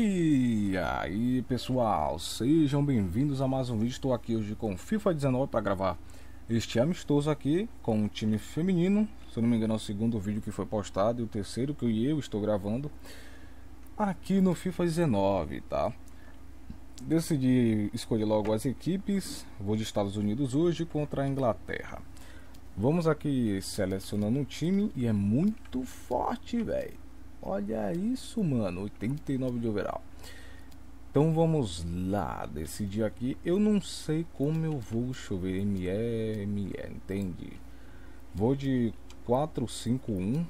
E aí pessoal, sejam bem-vindos a mais um vídeo. Estou aqui hoje com FIFA 19 para gravar este amistoso aqui com o time feminino. Se eu não me engano é o segundo vídeo que foi postado e o terceiro que eu estou gravando aqui no FIFA 19, tá? Decidi escolher logo as equipes. Vou de Estados Unidos hoje contra a Inglaterra. Vamos aqui selecionando um time e é muito forte, velho. Olha isso, mano. 89 de overall. Então vamos lá, decidir aqui. Eu não sei como eu vou. Deixa eu ver. ME, ME, entende? Vou de 451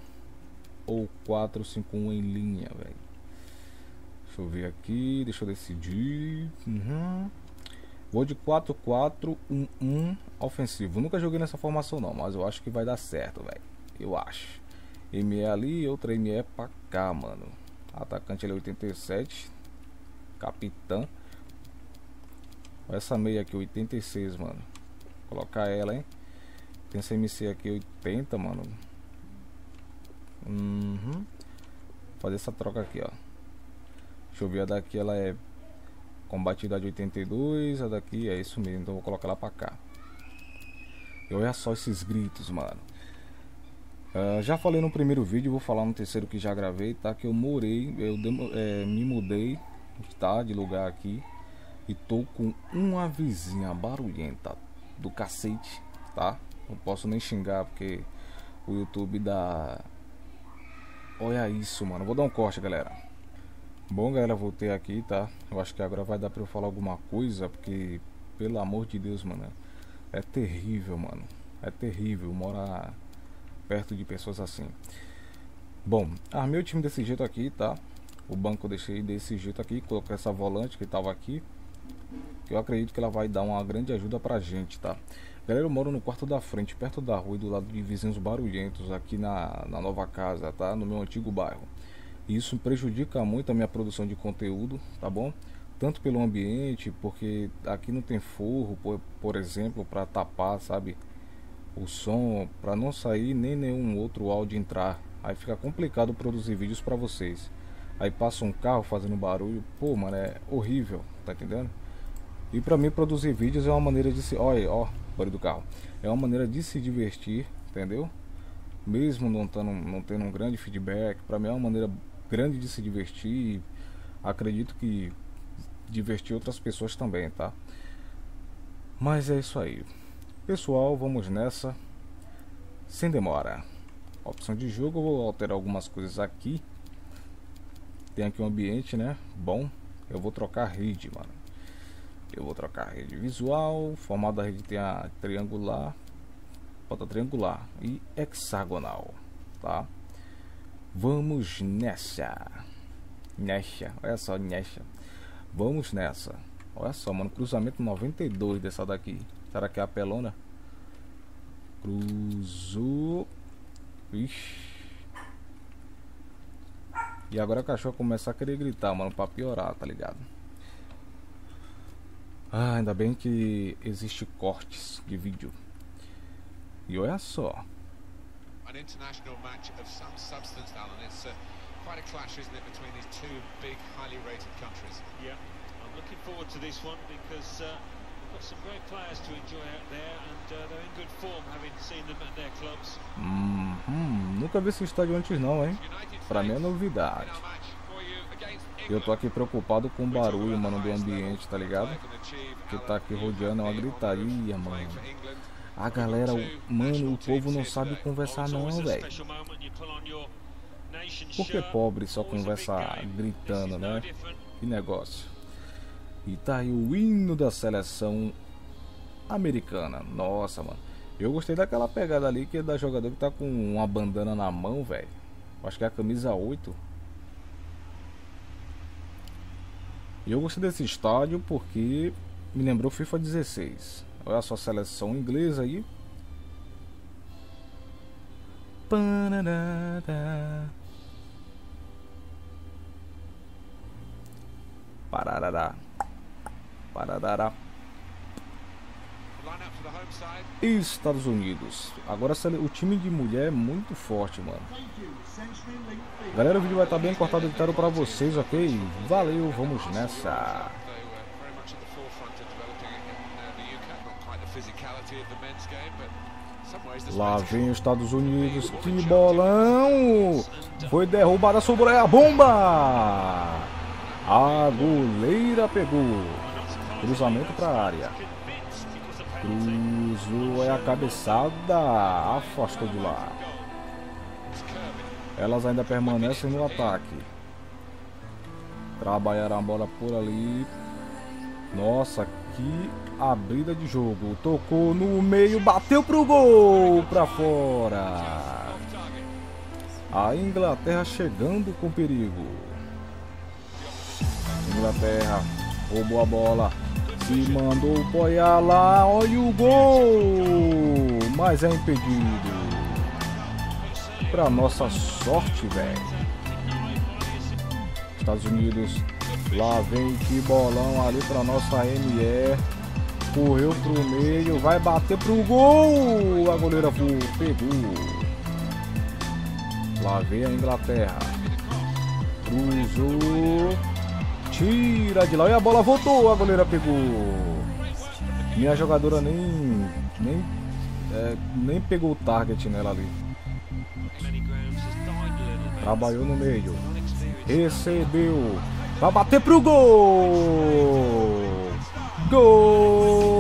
ou 451 em linha, velho. Deixa eu ver aqui. Deixa eu decidir. Uhum. Vou de 4-4-1-1 ofensivo. Nunca joguei nessa formação não, mas eu acho que vai dar certo, velho. Eu acho. ME ali outra ME pra cá, mano. Atacante ele é 87. Capitã. Essa meia aqui, 86, mano. Vou colocar ela, hein. Tem essa MC aqui, 80, mano. Uhum. Fazer essa troca aqui, ó. Deixa eu ver, a daqui ela é combatividade 82, a daqui é isso mesmo, então vou colocar ela pra cá. E olha só esses gritos, mano. Uh, já falei no primeiro vídeo, vou falar no terceiro que já gravei, tá? Que eu morei, eu é, me mudei, tá? De lugar aqui e tô com uma vizinha barulhenta do cacete, tá? Não posso nem xingar porque o YouTube dá. Olha isso, mano. Vou dar um corte, galera. Bom, galera, voltei aqui, tá? Eu acho que agora vai dar pra eu falar alguma coisa, porque, pelo amor de Deus, mano, é terrível, mano. É terrível morar perto de pessoas assim. Bom, armei o time desse jeito aqui, tá? O banco eu deixei desse jeito aqui, coloquei essa volante que estava aqui. Que eu acredito que ela vai dar uma grande ajuda pra gente, tá? Galera, eu moro no quarto da frente, perto da rua e do lado de vizinhos barulhentos aqui na, na nova casa, tá? No meu antigo bairro. E isso prejudica muito a minha produção de conteúdo, tá bom? Tanto pelo ambiente, porque aqui não tem forro, por, por exemplo, para tapar, sabe? O som para não sair nem nenhum outro áudio entrar. Aí fica complicado produzir vídeos para vocês. Aí passa um carro fazendo barulho, pô, mano, é horrível, tá entendendo? E para mim produzir vídeos é uma maneira de se, olha, ó, barulho do carro. É uma maneira de se divertir, entendeu? Mesmo não tendo, não tendo um grande feedback, para mim é uma maneira grande de se divertir. Acredito que divertir outras pessoas também, tá? Mas é isso aí. Pessoal, vamos nessa. Sem demora. Opção de jogo, vou alterar algumas coisas aqui. Tem aqui um ambiente, né? Bom. Eu vou trocar rede, mano. Eu vou trocar rede visual. Formato da rede tem a triangular. Bota triangular e hexagonal, tá? Vamos nessa. Nessa. Olha só, nessa. Vamos nessa. Olha só, mano. Cruzamento 92 dessa daqui. Será que é a pelona? Cruzou. Ixi. E agora o cachorro começa a querer gritar, mano, pra piorar, tá ligado? Ah, ainda bem que existe cortes de vídeo. E olha só. An international match of some substance, Alan. It's uh, quite a clash, isn't it, between these two big, highly rated countries? Yeah, I'm looking forward to this one because uh, Uhum, nunca vi esse estádio antes não, hein? Pra mim é novidade. Eu tô aqui preocupado com o barulho, mano, do ambiente, tá ligado? Que tá aqui rodeando, é uma gritaria, mano. A galera, mano, o povo não sabe conversar não, velho. Porque pobre só conversa gritando, né? Que negócio. E tá aí o hino da seleção americana. Nossa, mano. Eu gostei daquela pegada ali que é da jogador que tá com uma bandana na mão, velho. Acho que é a camisa 8. E eu gostei desse estádio porque me lembrou FIFA 16. Olha só a seleção inglesa aí. Pararará. Pararará. Estados Unidos. Agora o time de mulher é muito forte, mano. Galera, o vídeo vai estar bem cortado e editado pra vocês, ok? Valeu, vamos nessa. Lá vem os Estados Unidos, que bolão! Foi derrubada, sobrou a bomba! A goleira pegou. Cruzamento para a área. Cruzou é a cabeçada. Afastou de lá. Elas ainda permanecem no ataque. Trabalharam a bola por ali. Nossa, que abrida de jogo. Tocou no meio, bateu pro gol, para fora. A Inglaterra chegando com perigo. Inglaterra roubou a bola. Se mandou apoiar lá, olha o gol! Mas é impedido. Pra nossa sorte, velho. Estados Unidos, lá vem que bolão ali pra nossa ME. Correu pro meio, vai bater pro gol! A goleira pegou. Lá vem a Inglaterra. Cruzou. Tira de lá e a bola voltou. A goleira pegou. Minha jogadora nem. Nem, é, nem pegou o target nela ali. Trabalhou no meio. Recebeu. Vai bater pro gol! Gol!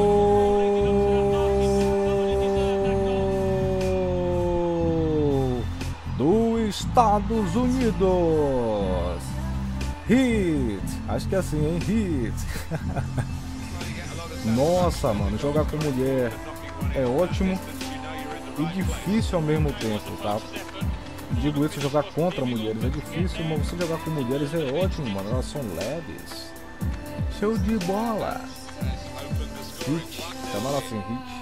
Do Estados Unidos. Acho que é assim, hein? Hit! Nossa, mano, jogar com mulher é ótimo e difícil ao mesmo tempo, tá? Digo isso, jogar contra mulheres é difícil, mas você jogar com mulheres é ótimo, mano. Elas são leves. Show de bola! Hit, chama ela assim, hit.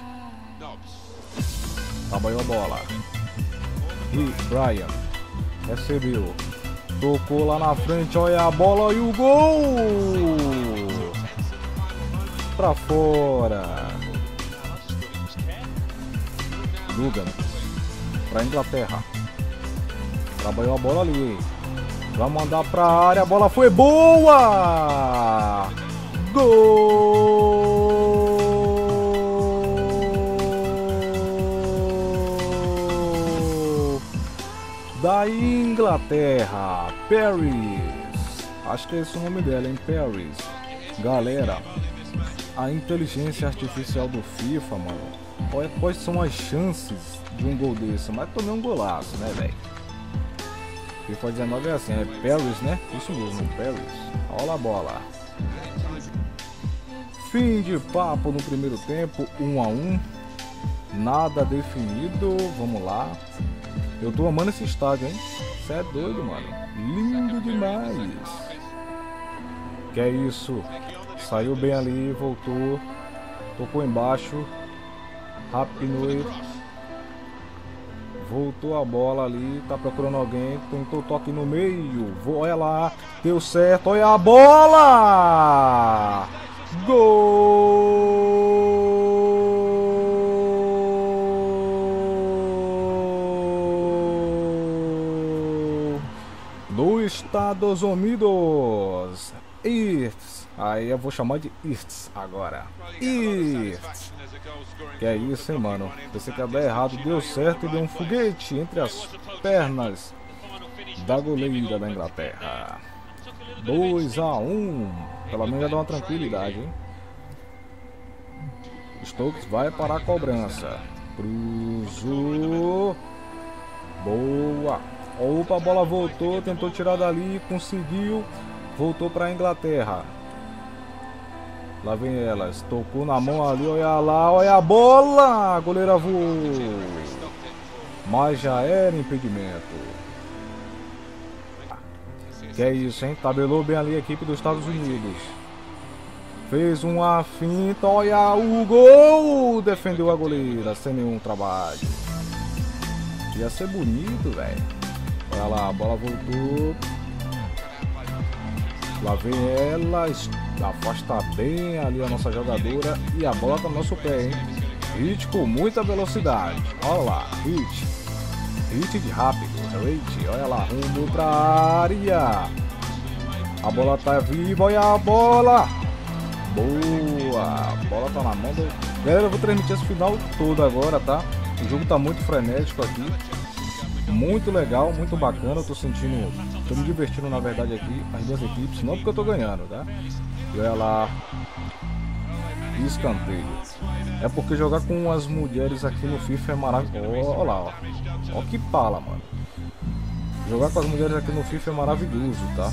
Trabalhou a bola. Hit, Brian. Recebeu. Tocou lá na frente, olha a bola e o gol! Pra fora. Dugan. Pra Inglaterra. Trabalhou a bola ali. Vai mandar pra área, a bola foi boa! Gol! Da Inglaterra, Paris. Acho que é esse o nome dela, hein? Paris. Galera, a inteligência artificial do FIFA, mano. Quais são as chances de um gol desse? Mas tomei um golaço, né, velho? FIFA 19 é assim, é Paris, né? Isso mesmo, Paris. Olha a bola. Fim de papo no primeiro tempo, 1 um a 1 um. Nada definido, vamos lá. Eu tô amando esse estádio, hein? Você é doido, mano. Lindo demais. Que é isso? Saiu bem ali, voltou. Tocou embaixo. Rapinui. Voltou a bola ali, tá procurando alguém, tentou toque no meio. Olha lá, deu certo, olha a bola! Gol! Estados Unidos. It's. Aí eu vou chamar de It's agora. It's. Que é isso, hein, mano? Pensei que ia dar errado, deu certo e deu um foguete entre as pernas da goleira da Inglaterra. 2 a 1 um. Pelo menos já dá uma tranquilidade, hein? Stokes vai para a cobrança. Cruzou. Opa, a bola voltou, tentou tirar dali, conseguiu. Voltou para a Inglaterra. Lá vem elas. Tocou na mão ali, olha lá, olha a bola! A goleira voou. Mas já era impedimento. Que é isso, hein? Tabelou bem ali a equipe dos Estados Unidos. Fez uma finta, olha o gol! Defendeu a goleira sem nenhum trabalho. Ia ser bonito, velho. Olha lá, a bola voltou. Lá vem ela, afasta bem ali a nossa jogadora e a bola tá no nosso pé, hein? Hit com muita velocidade. Olha lá, hit. Hit de rápido. Hit, olha lá, rumo pra área. A bola tá viva, olha a bola. Boa, a bola tá na mão do... Galera, eu vou transmitir esse final todo agora, tá? O jogo tá muito frenético aqui. Muito legal, muito bacana. Eu tô sentindo. tô me divertindo na verdade aqui, as duas equipes. Não porque eu tô ganhando, tá? E olha lá. Escanteio. É porque jogar com as mulheres aqui no FIFA é maravilhoso. Olha lá, ó. Ó que pala, mano. Jogar com as mulheres aqui no FIFA é maravilhoso, tá?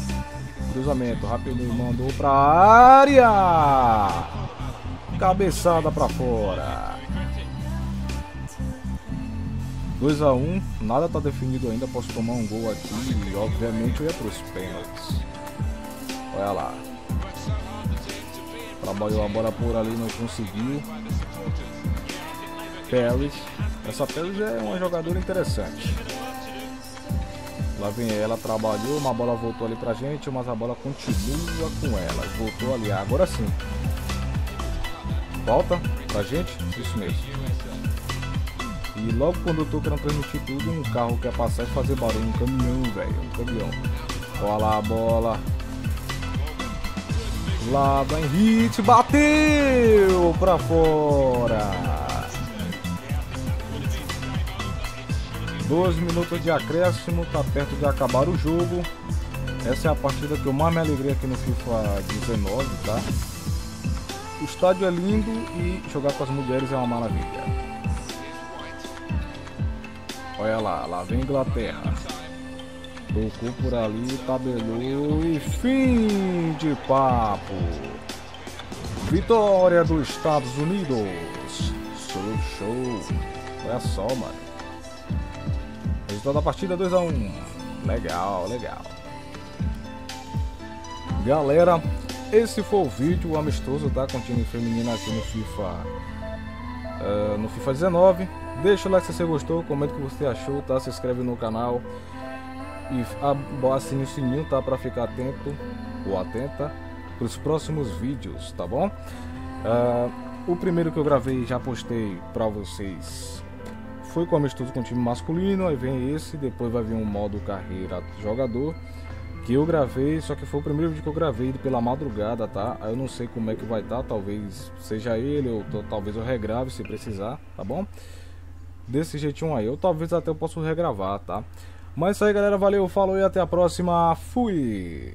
Cruzamento, rápido, mandou pra área. Cabeçada pra fora. 2 a 1 um, nada tá definido ainda, posso tomar um gol aqui e obviamente eu ia pros pênaltis. Olha lá. Trabalhou a bola por ali, não conseguiu. Pérez. Essa Pérez é uma jogadora interessante. Lá vem ela, trabalhou, uma bola voltou ali pra gente, mas a bola continua com ela. Voltou ali, agora sim. Volta pra gente? Isso mesmo. E logo quando eu tô querendo transmitir tudo, um carro quer passar e fazer barulho, um caminhão, velho, um caminhão. A bola. Lá vai hit, bateu pra fora. 12 minutos de acréscimo, tá perto de acabar o jogo. Essa é a partida que eu mais me alegrei aqui no FIFA 19, tá? O estádio é lindo e jogar com as mulheres é uma maravilha. Olha lá, lá vem Inglaterra. Tocou por ali, tabelou e fim de papo. Vitória dos Estados Unidos. Show, show. Olha só, mano. Resultado da partida 2x1. Um. Legal, legal. Galera, esse foi o vídeo amistoso da tá? feminina aqui no FIFA. Uh, no FIFA 19 Deixa o like se você gostou, comenta o que você achou, tá? Se inscreve no canal e assine o sininho, tá? Pra ficar atento ou atenta para os próximos vídeos, tá bom? Uh, o primeiro que eu gravei já postei para vocês foi com amistoso com o time masculino, aí vem esse, depois vai vir um modo carreira jogador que eu gravei, só que foi o primeiro vídeo que eu gravei pela madrugada, tá? Eu não sei como é que vai estar, tá, talvez seja ele ou talvez eu regrave se precisar, tá bom? Desse jeitinho aí. Eu talvez até eu possa regravar, tá? Mas é isso aí, galera. Valeu, falou e até a próxima. Fui!